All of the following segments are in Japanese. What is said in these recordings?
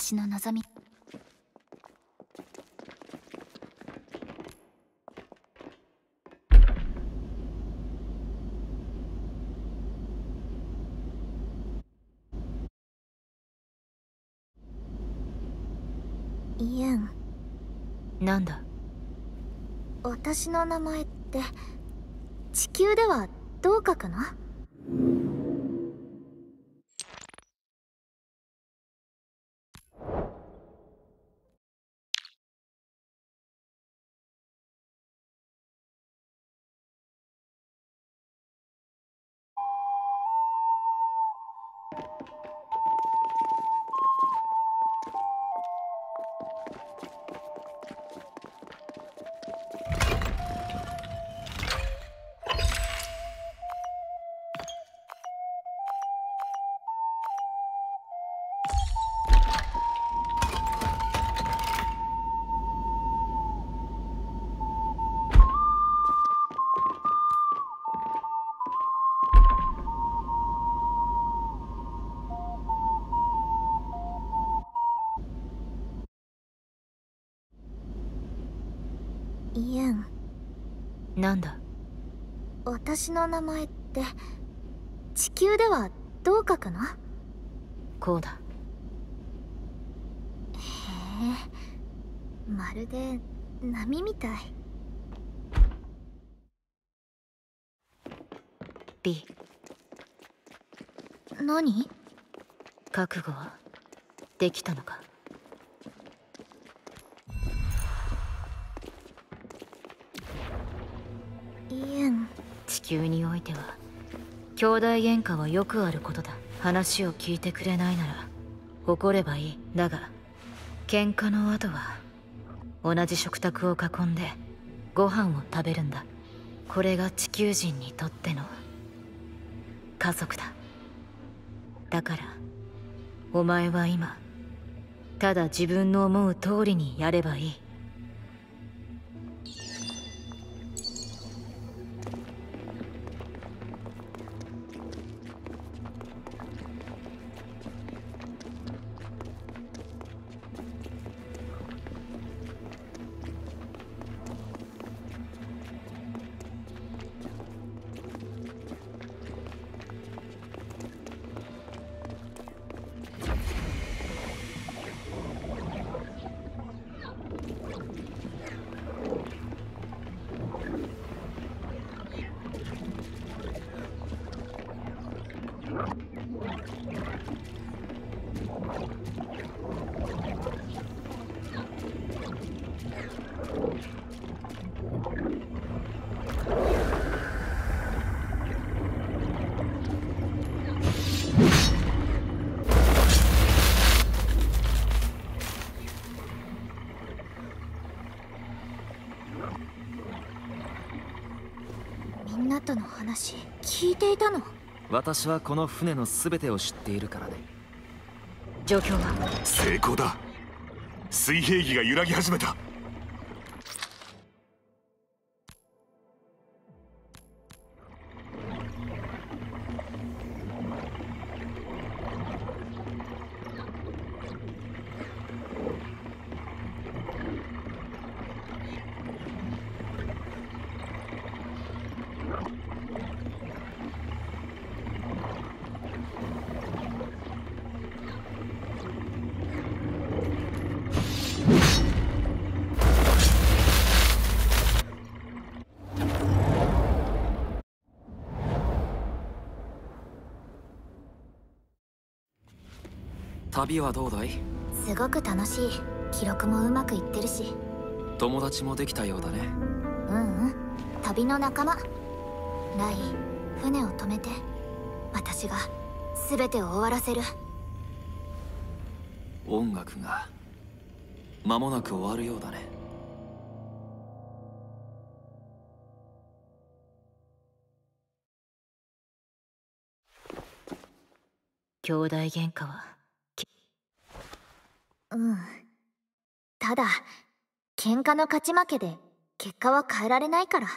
私の望み。イエン。なんだ？私の名前って地球ではどう書くの私の名前って地球ではどう書くのへこうだ。え。まるで波みたい。B 何？覚悟はできたのか？イエン地球においては兄弟喧嘩はよくあることだ。話を聞いてくれないなら怒ればいい。だが喧嘩の後は同じ食卓を囲んでご飯を食べるんだ。これが地球人にとっての家族だ。だからお前は今ただ自分の思う通りにやればいい。私はこの船の全てを知っているからね。状況は？成功だ。水平儀が揺らぎ始めた旅はどうだい？すごく楽しい。記録もうまくいってるし。友達もできたようだね。うんうん。旅の仲間。ライ船を止めて。私が全てを終わらせる。音楽が間もなく終わるようだね。兄弟喧嘩はうんただ喧嘩の勝ち負けで結果は変えられないから。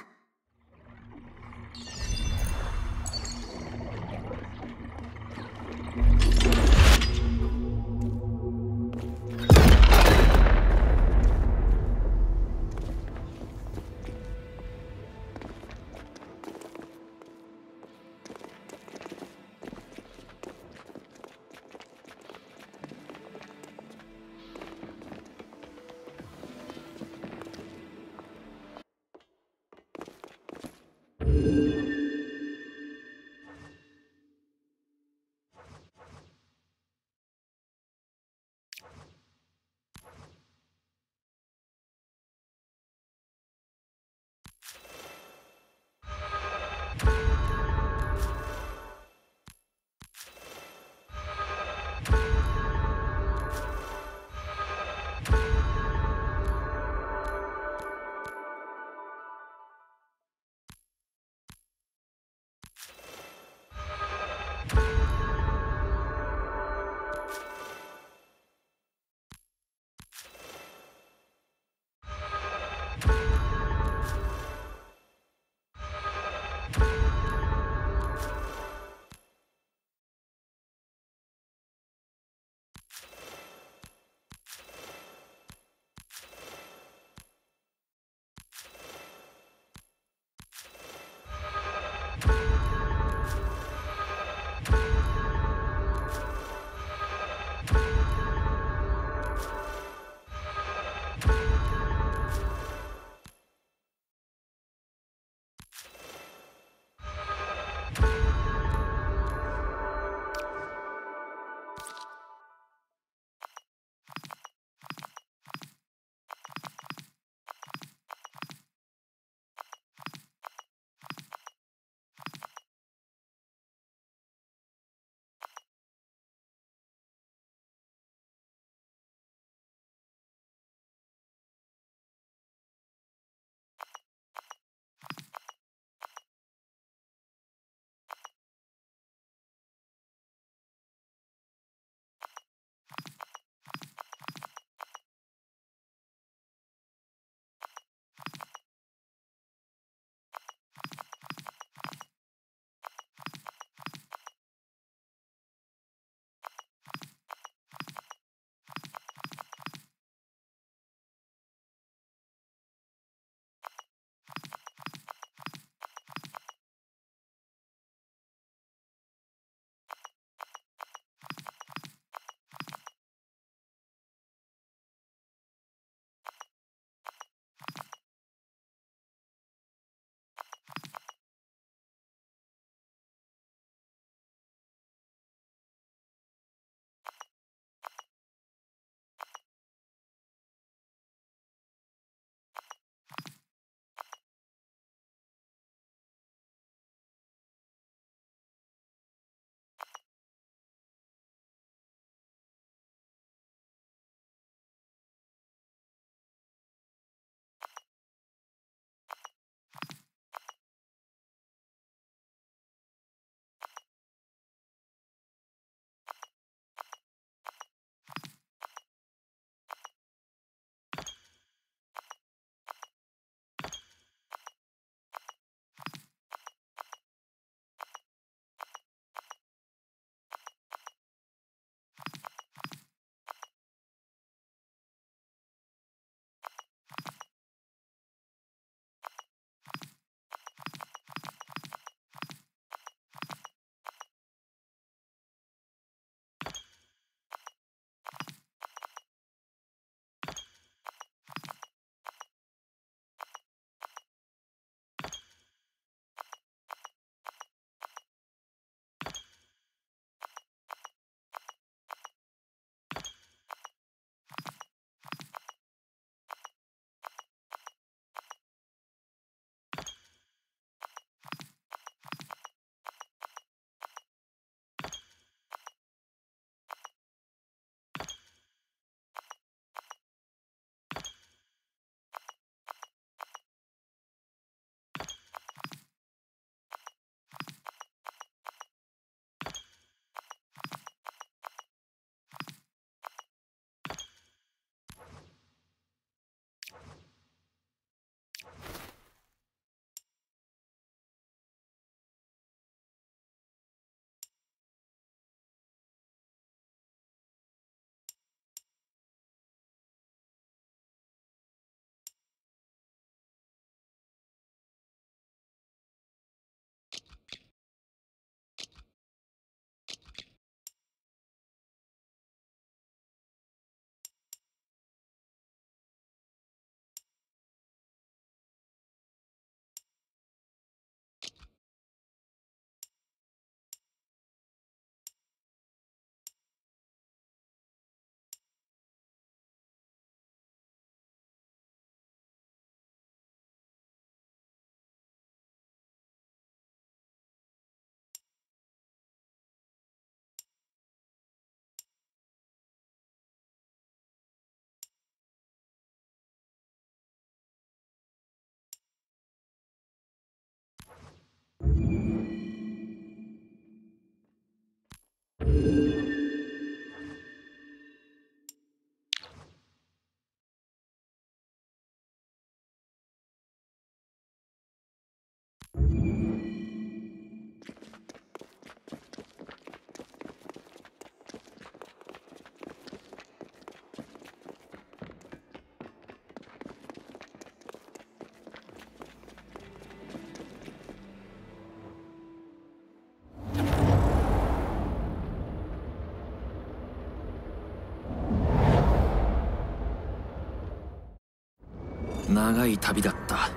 長い旅だった。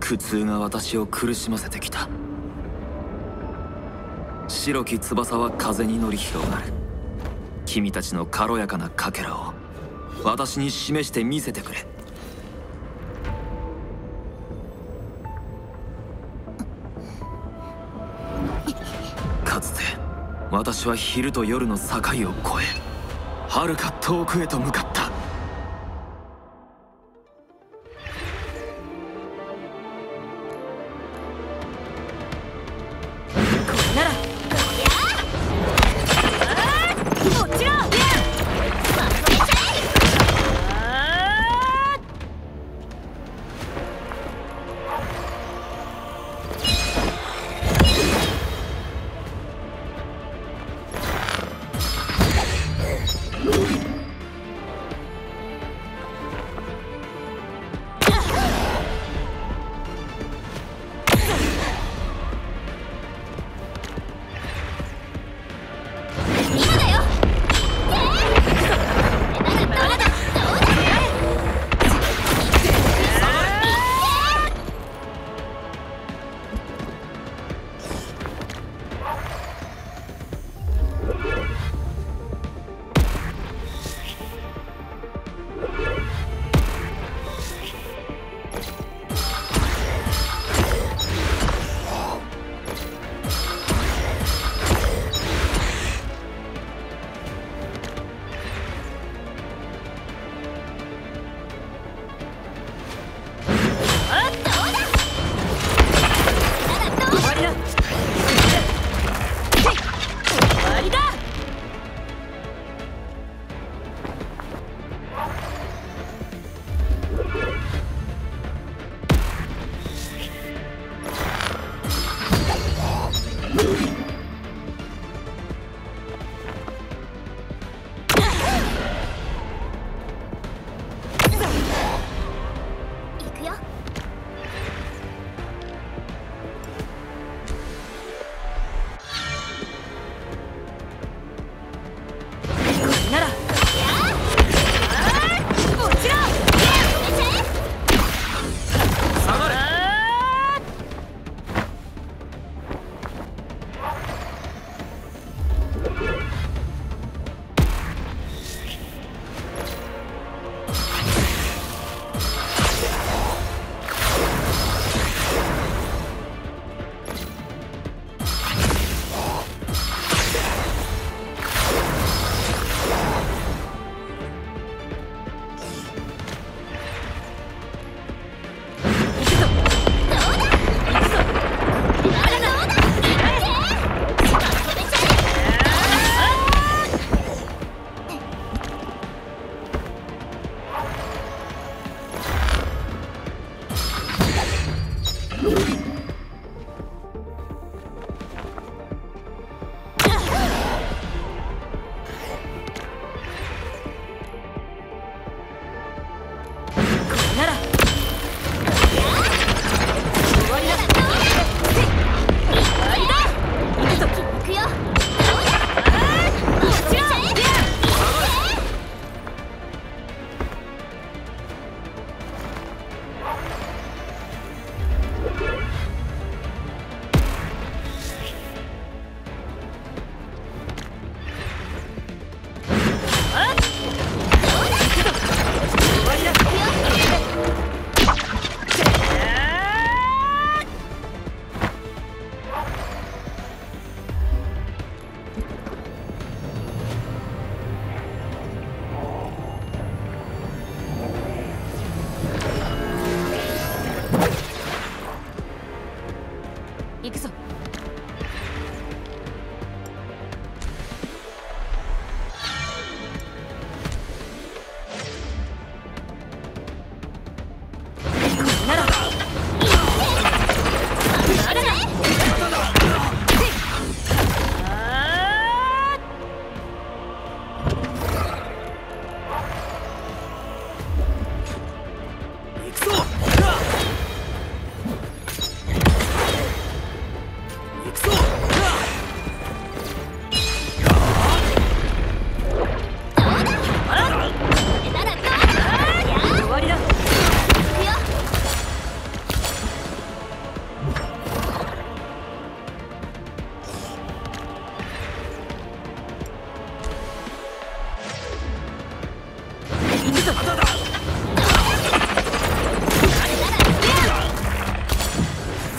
苦痛が私を苦しませてきた。白き翼は風に乗り広がる。君たちの軽やかなかけらを私に示してみせてくれ。かつて私は昼と夜の境を越え遥か遠くへと向かった。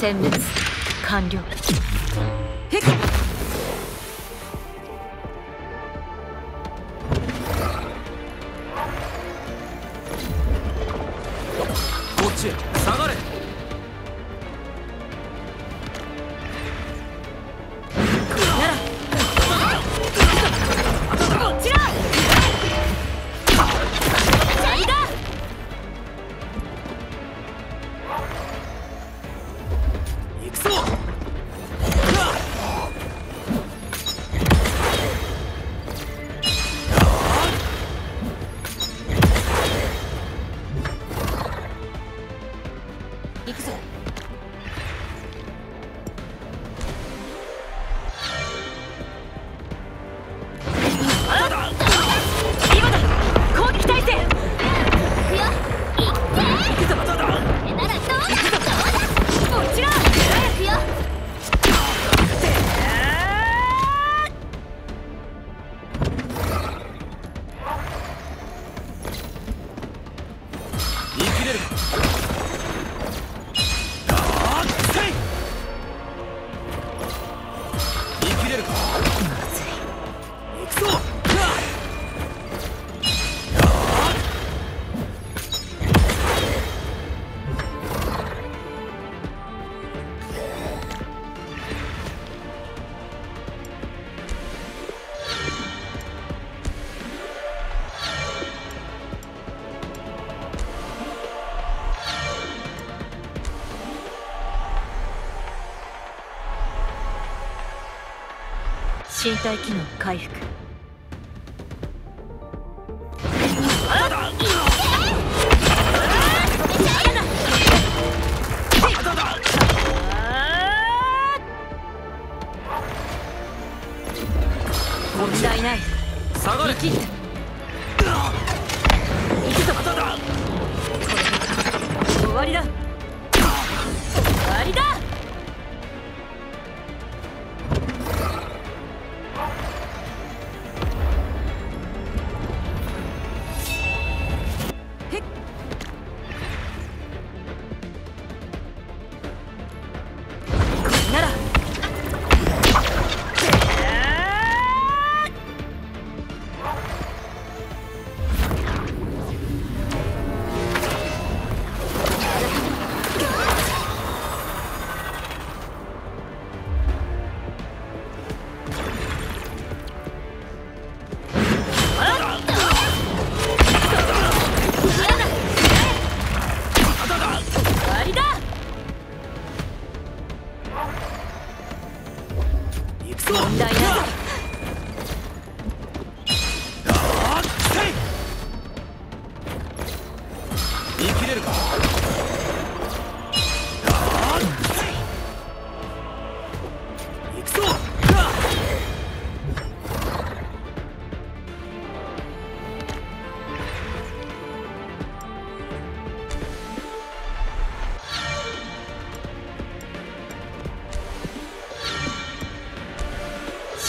send 身体機能回復。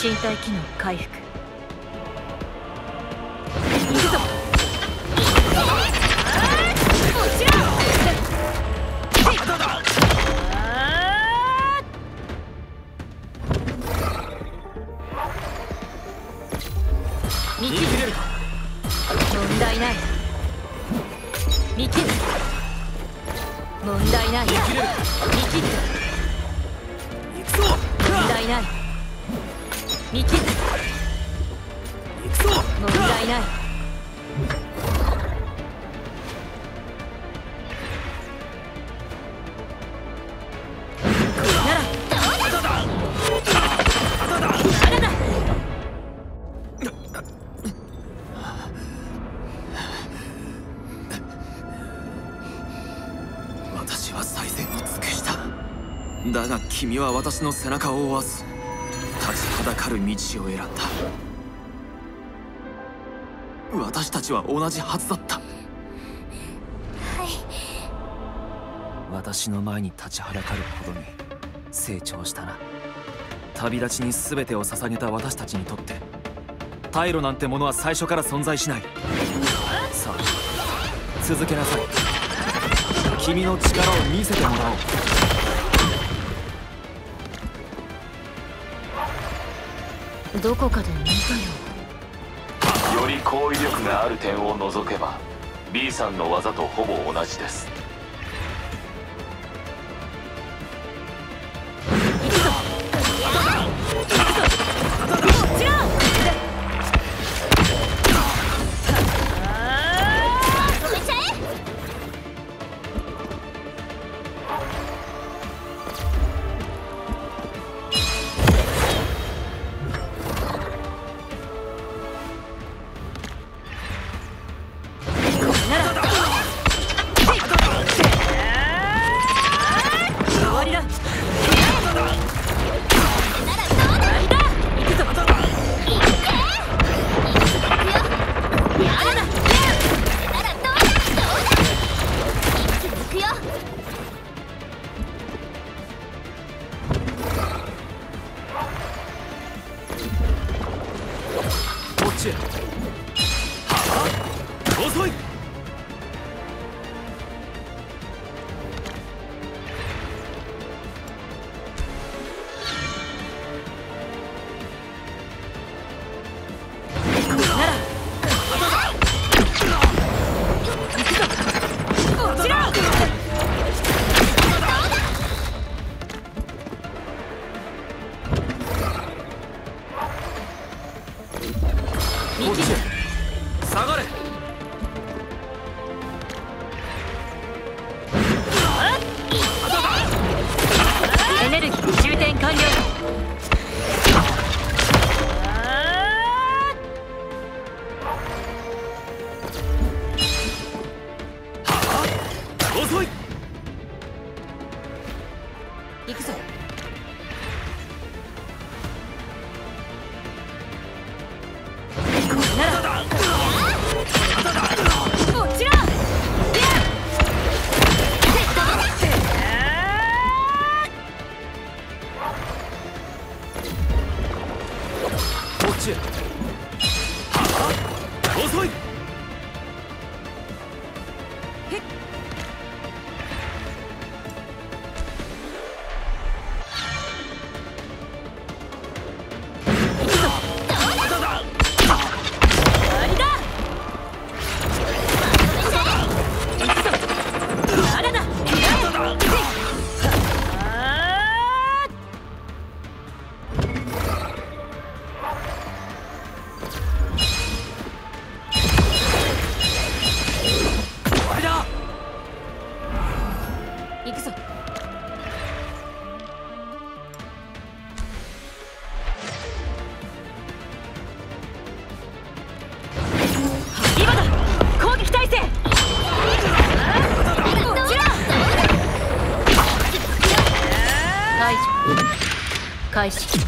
身体機能回復。君は私の背中を追わず立ちはだかる道を選んだ。私たちは同じはずだった。はい。私の前に立ちはだかるほどに成長したな。旅立ちに全てを捧げた私たちにとって退路なんてものは最初から存在しない。さあ続けなさい。君の力を見せてもらおう。どこかで見たよより好威力がある点を除けば B さんの技とほぼ同じです。device.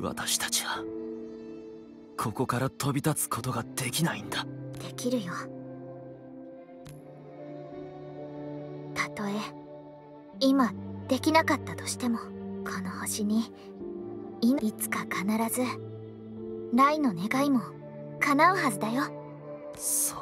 私たちはここから飛び立つことができないんだ。できるよ。たとえ今できなかったとしてもこの星にいいつか必ずライの願いも叶うはずだよ。そ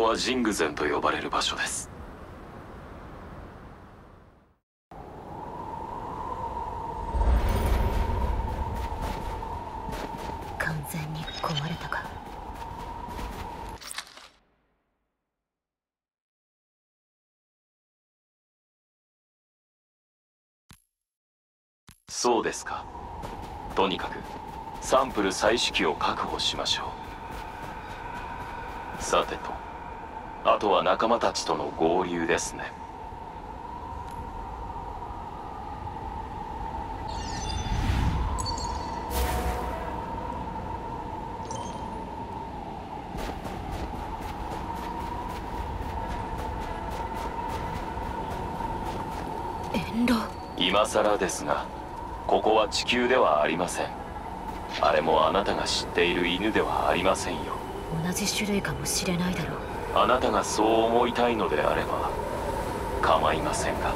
ここはジングゼンと呼ばれる場所です。完全に壊れたか。そうですか。とにかくサンプル採取機を確保しましょう。さてとあとは仲間たちとの合流ですね。今さらですがここは地球ではありません。あれもあなたが知っている犬ではありませんよ。同じ種類かもしれないだろうあなたがそう思いたいのであれば構いませんが。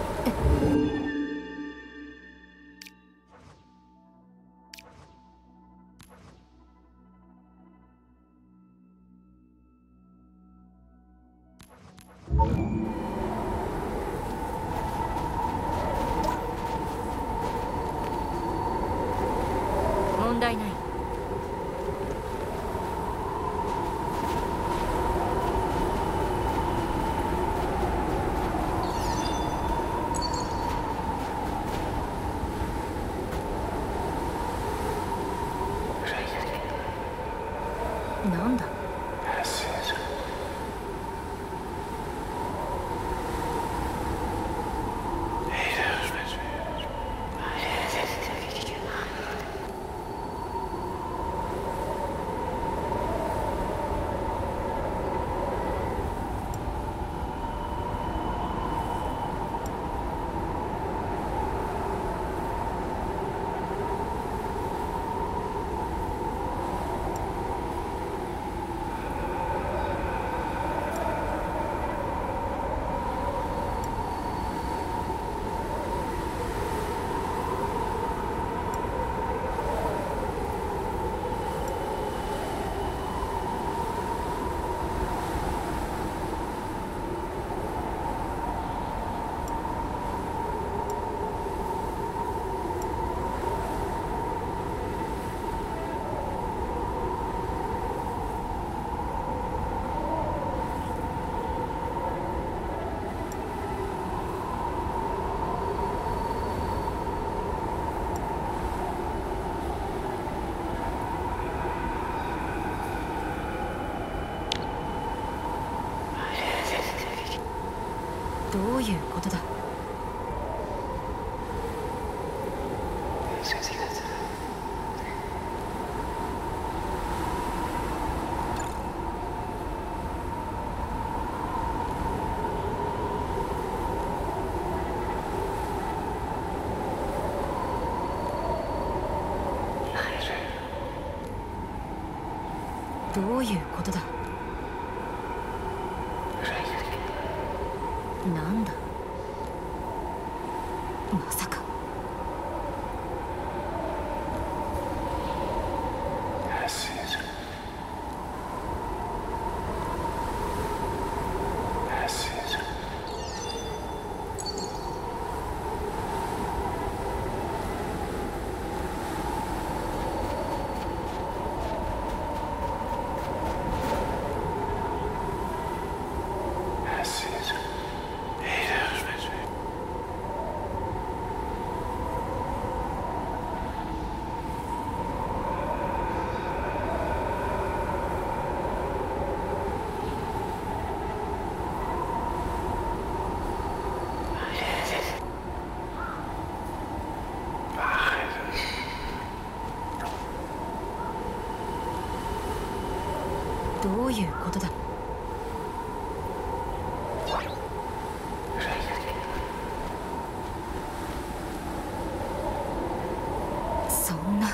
どういうことだなんだまさかどういうことだそんな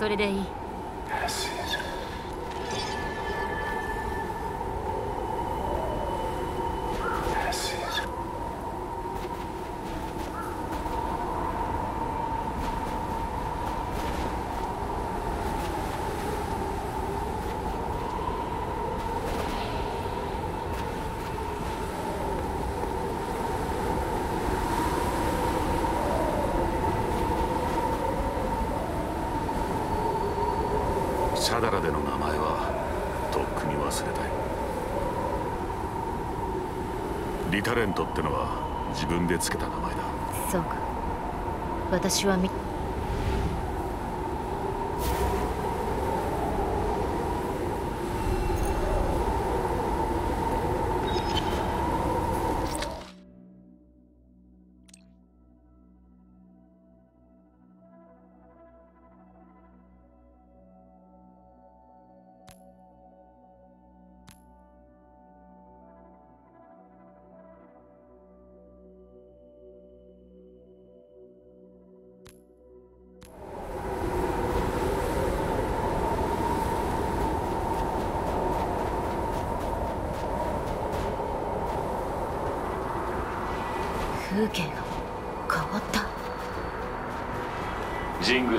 それでいいシャダラでの名前はとっくに忘れたいリタレントってのは自分でつけた名前だそうか私は見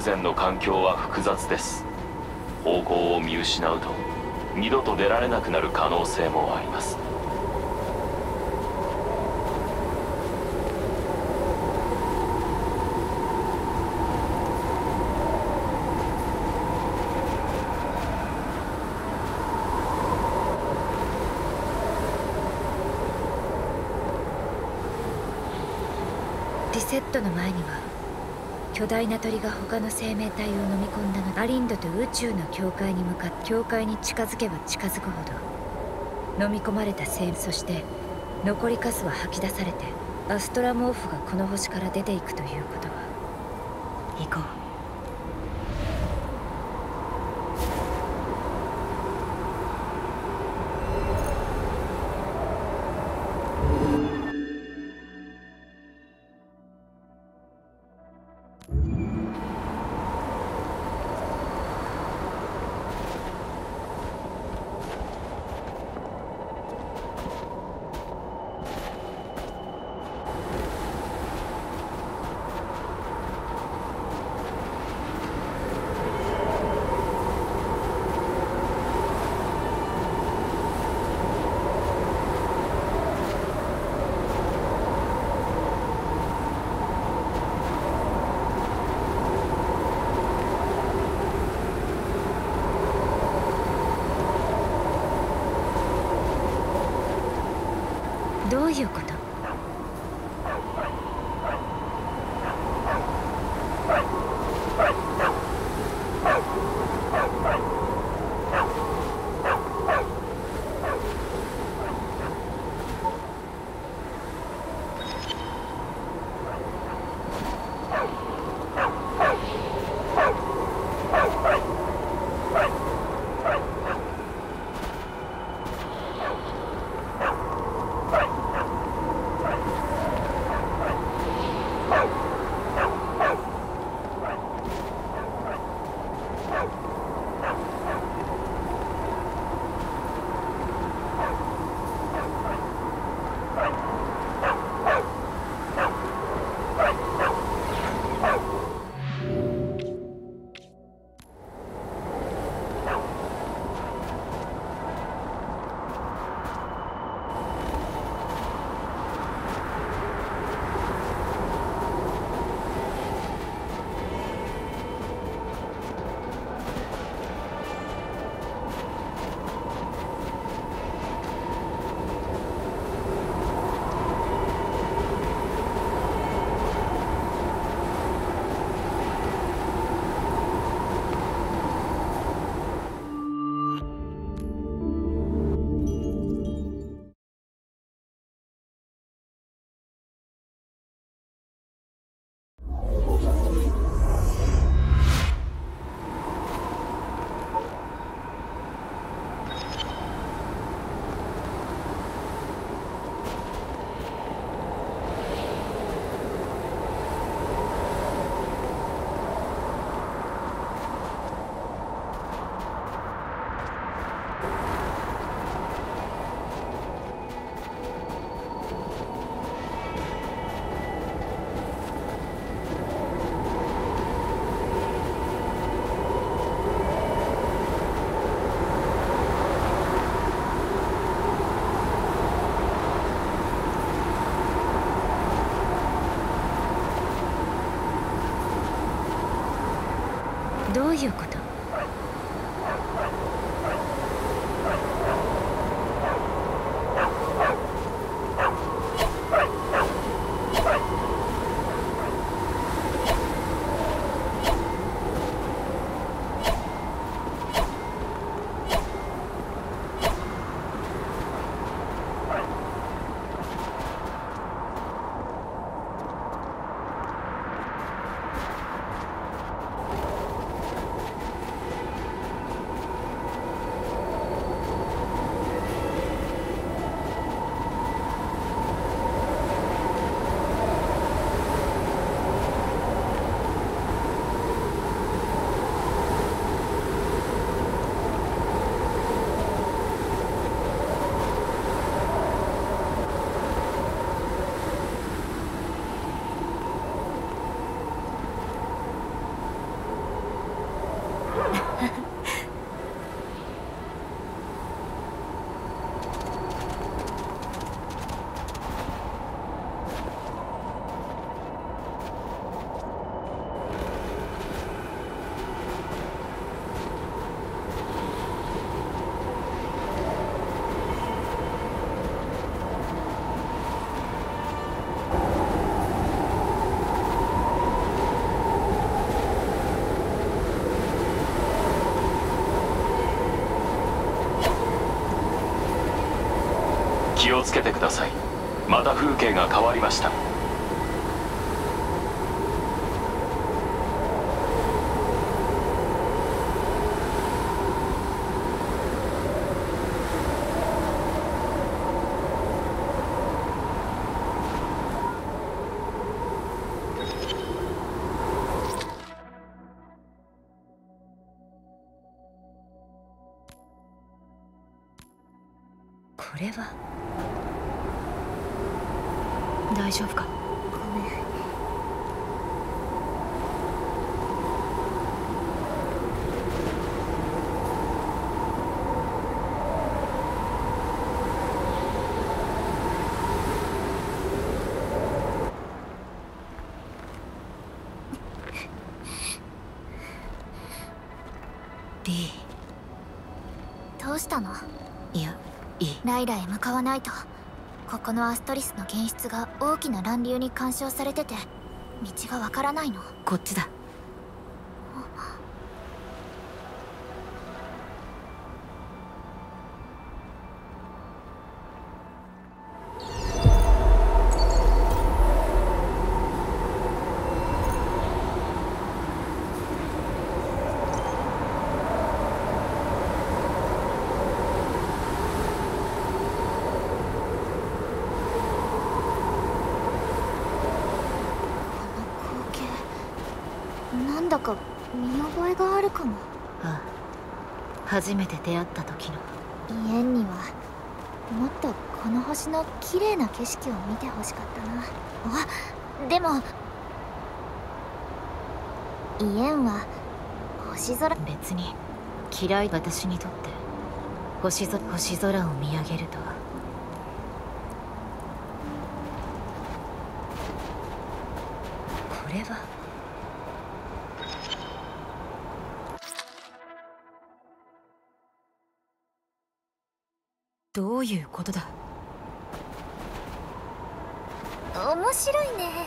ジングゼンの環境は複雑です。方向を見失うと二度と出られなくなる可能性もあります。リセットの前に巨大な鳥が他の生命体を飲み込んだのアリンドと宇宙の境界に向かって境界に近づけば近づくほど。飲み込まれた生そして残りカスは吐き出されてアストラモーフがこの星から出ていくということ。気をつけてください。また風景が変わりました。イラへ向かわないと。ここのアストリスの現出が大きな乱流に干渉されてて道がわからないの。こっちだこの光景なんだか見覚えがあるかもああ初めて出会った時の。家にはもっとこの星の綺麗な景色を見てほしかったな。あでもイエンは星空。別に嫌い私にとって星空星空を見上げるとこれはどういうことだ？面白いね。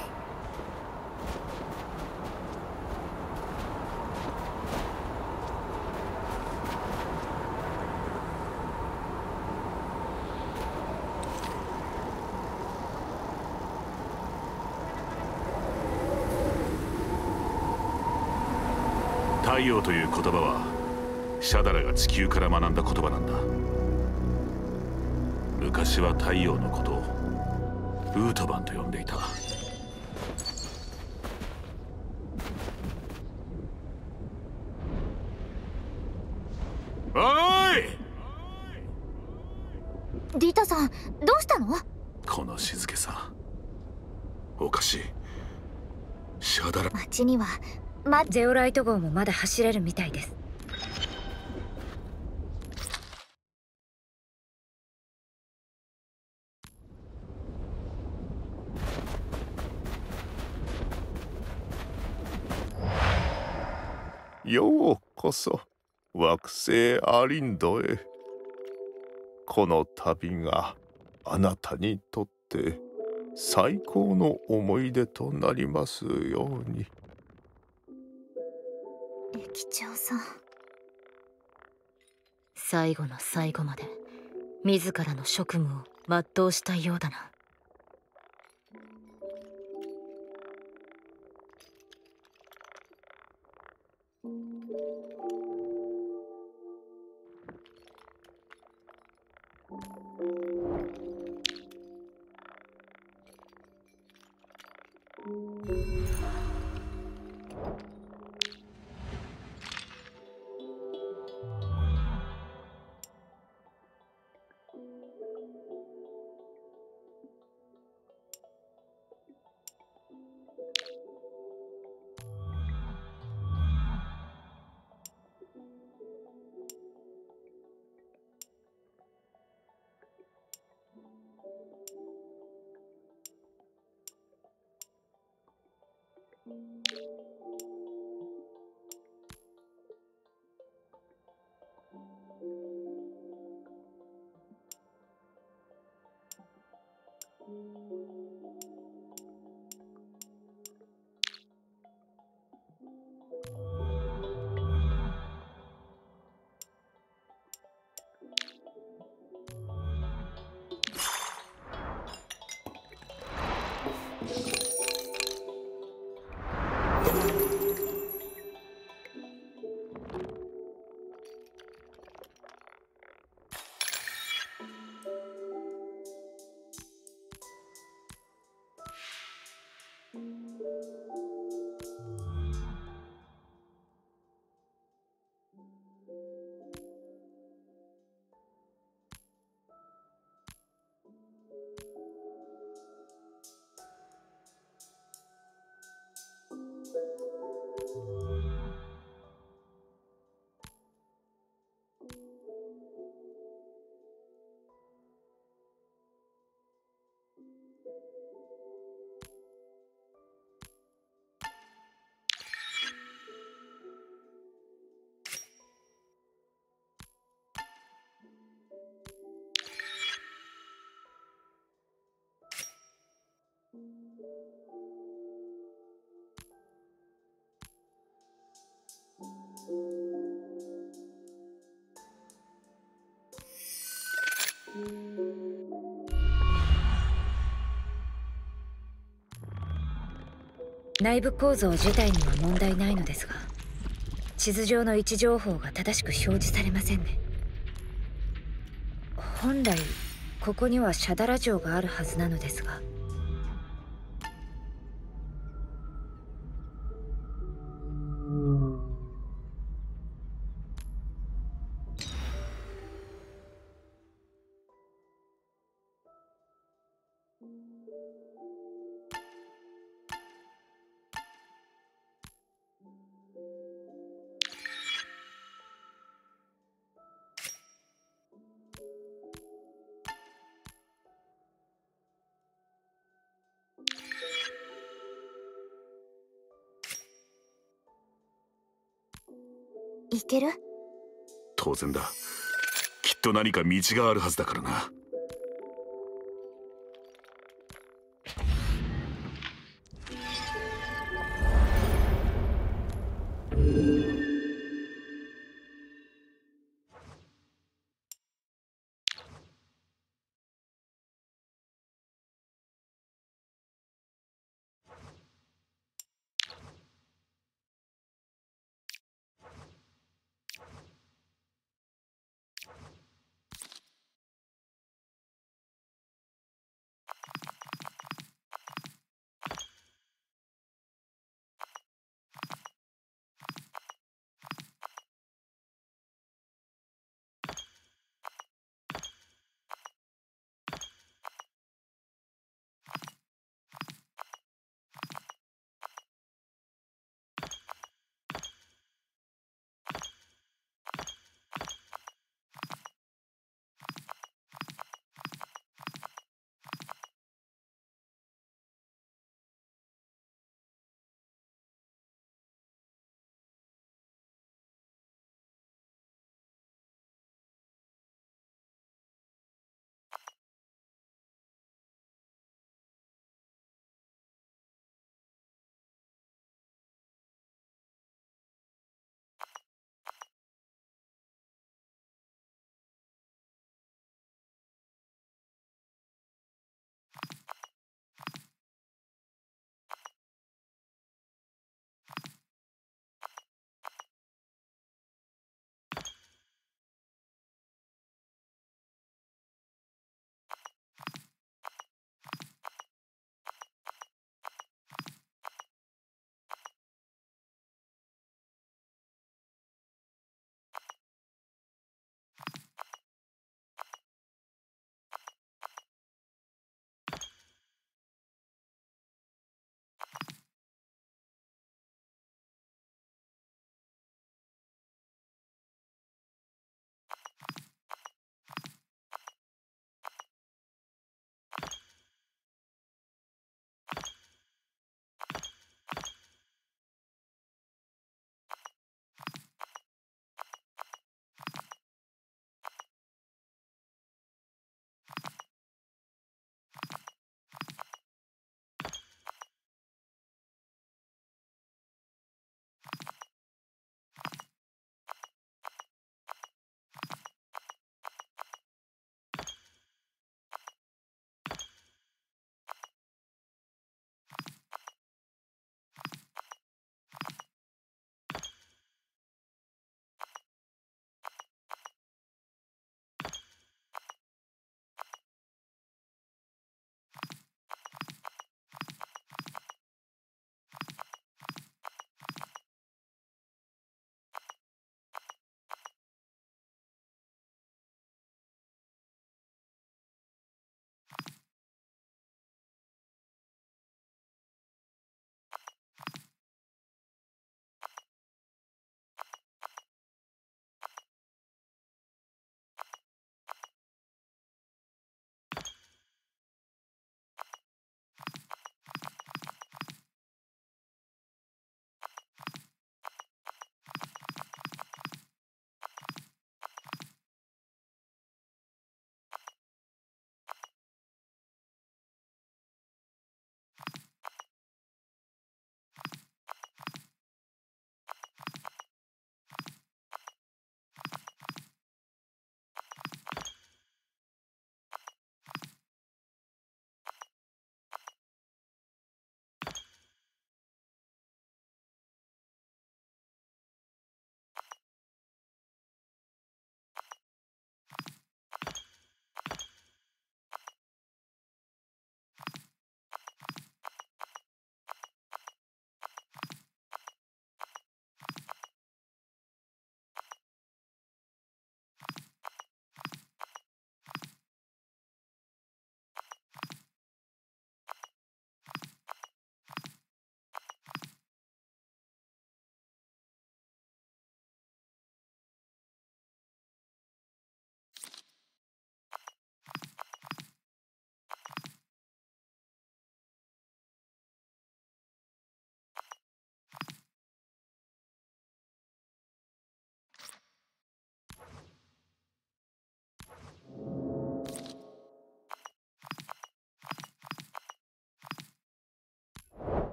太陽という言葉はシャダラが地球から学んだ言葉なんだ昔は太陽のことをウートバンと呼んでいた。おーい！リタさんどうしたの？この静けさ。おかしい。シャダラ街にはまゼオライト号もまだ走れるみたいですようこそ惑星アリンドへ。この旅があなたにとって最高の思い出となりますように。駅長さん。最後の最後まで自らの職務を全うしたようだな。内部構造自体には問題ないのですが地図上の位置情報が正しく表示されませんね。本来ここにはシャダラ城があるはずなのですが。いける？当然だ。きっと何か道があるはずだからな。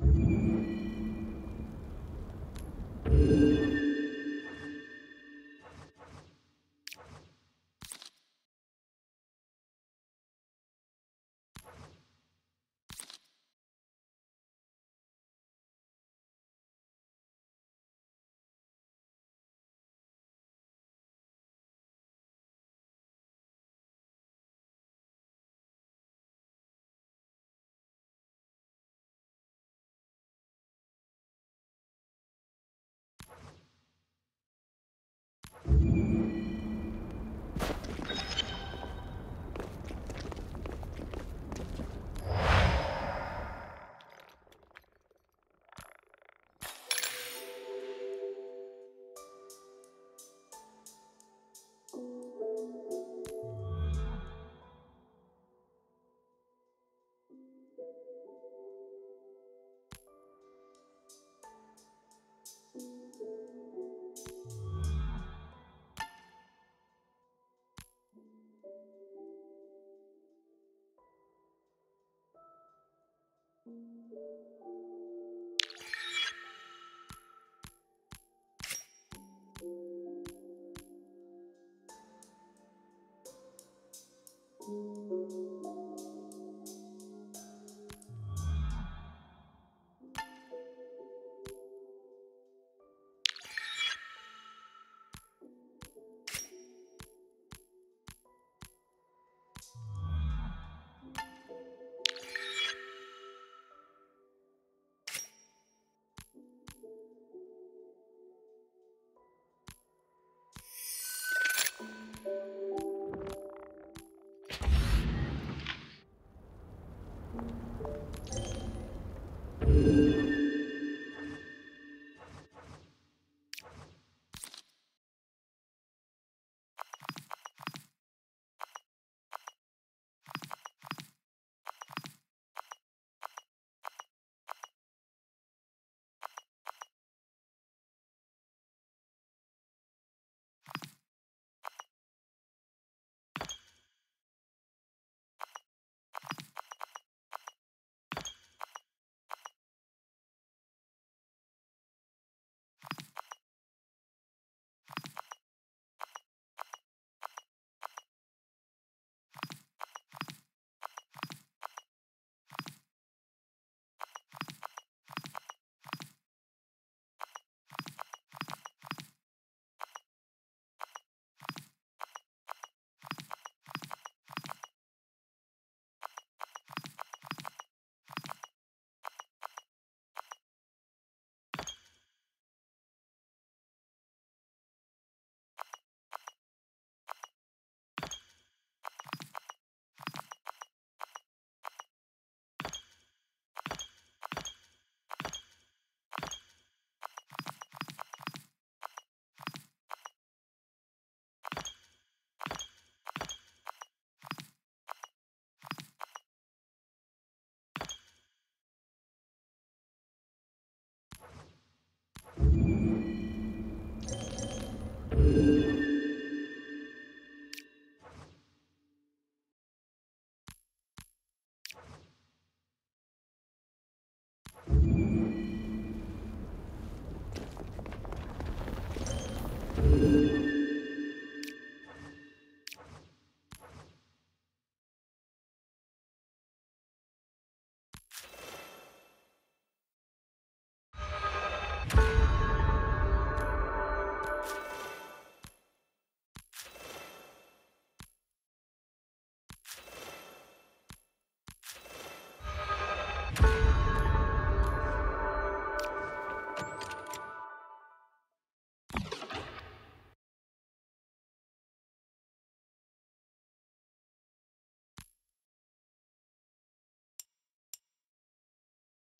Thank you.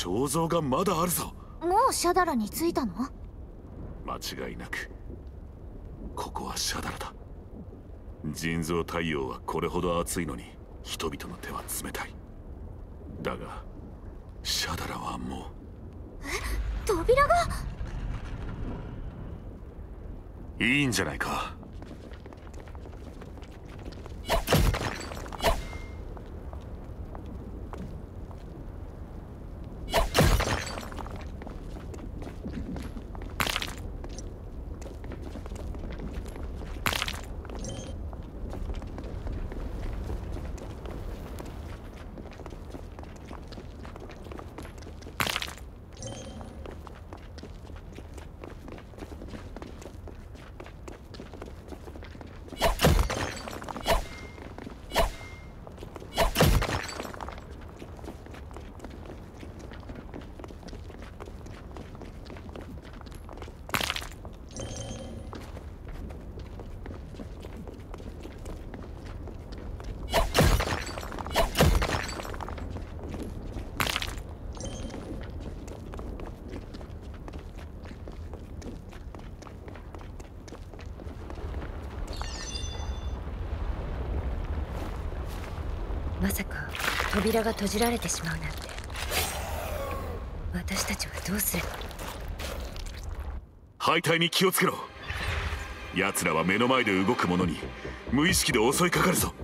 彫像がまだあるぞ。もうシャダラに着いたの？間違いなく。ここはシャダラだ。人造太陽はこれほど熱いのに人々の手は冷たい。だがシャダラはもう。扉が？いいんじゃないかまさか扉が閉じられてしまうなんて。私たちはどうすれば。敗退に気をつけろ。奴らは目の前で動く者に無意識で襲いかかるぞ。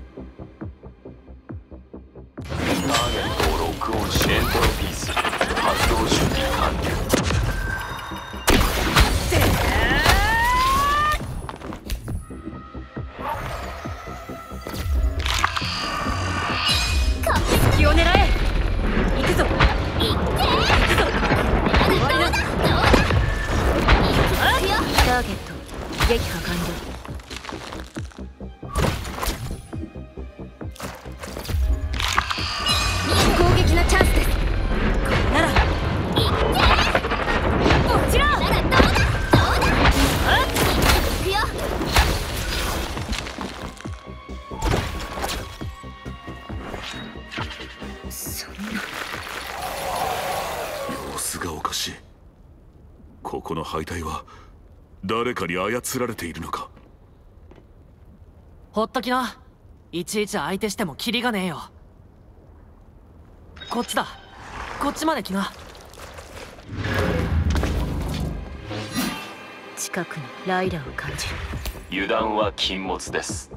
操られているのか？ほっときな。いちいち相手してもキリがねえよ。こっちだ。こっちまで来な。近くにライラを感じる。油断は禁物です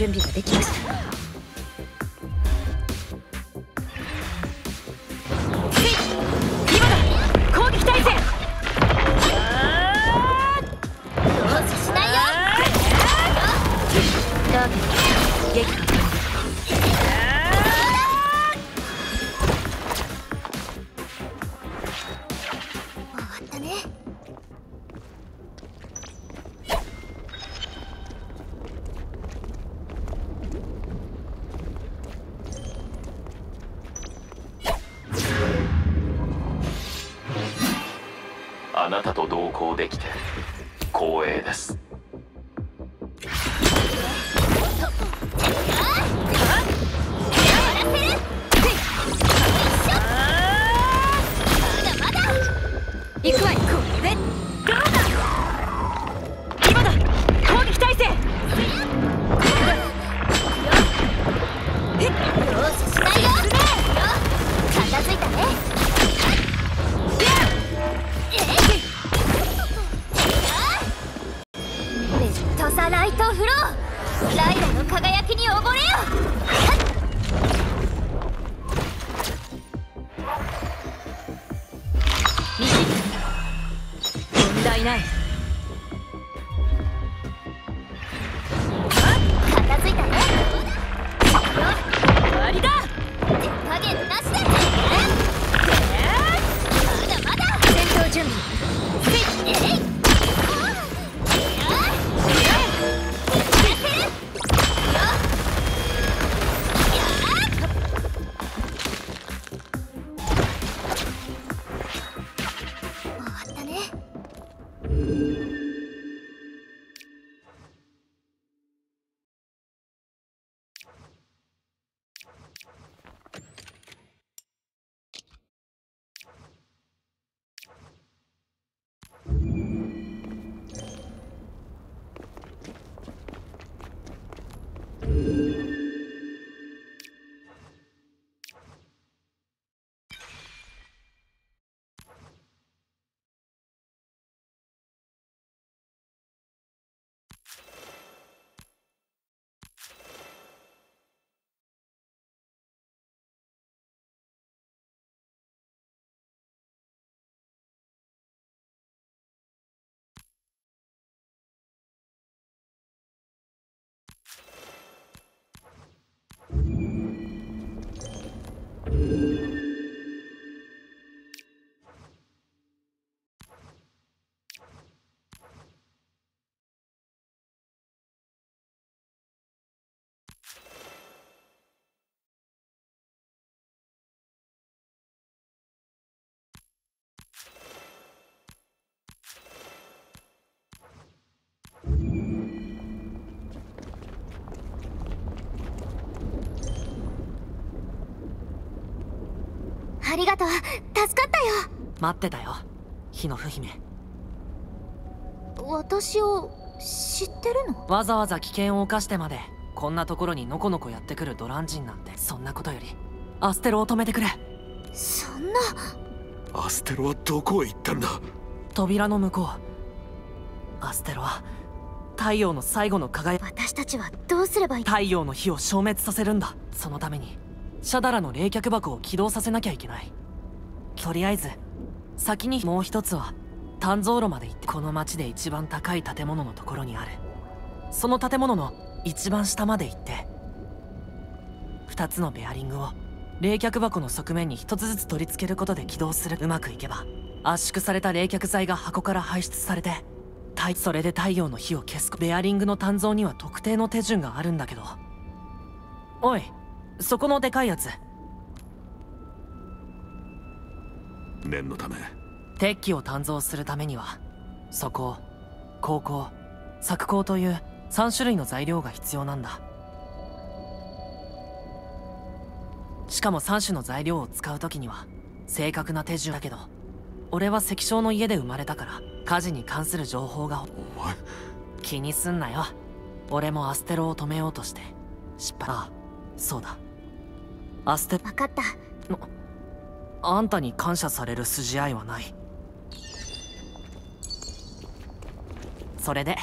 準備ができました。問題ないありがとう。助かったよ。待ってたよ。火の不姫。私を知ってるの？わざわざ危険を冒してまでこんなところにのこのこやってくるドランジンなんてそんなことよりアステロを止めてくれ。そんな。アステロはどこへ行ったんだ？扉の向こう。アステロは太陽の最後の輝き。私たちはどうすればいい？太陽の火を消滅させるんだ。そのためにシャダラの冷却箱を起動させなきゃいけない。とりあえず先にもう一つは炭造炉まで行ってこの町で一番高い建物のところにある。その建物の一番下まで行って。二つのベアリングを冷却箱の側面に一つずつ取り付けることで起動する。うまくいけば圧縮された冷却剤が箱から排出されてそれで太陽の火を消す。ベアリングの鍛造には特定の手順があるんだけど。おいそこのでかいやつ。念のため。鉄器を鍛造するためには素鋼鋼鋼削鋼という3種類の材料が必要なんだ。しかも3種の材料を使う時には正確な手順だけど俺は石匠の家で生まれたから火事に関する情報が。お前。気にすんなよ。俺もアステロを止めようとして。失敗。ああそうだアステ分かった。あんたに感謝される筋合いはない。それで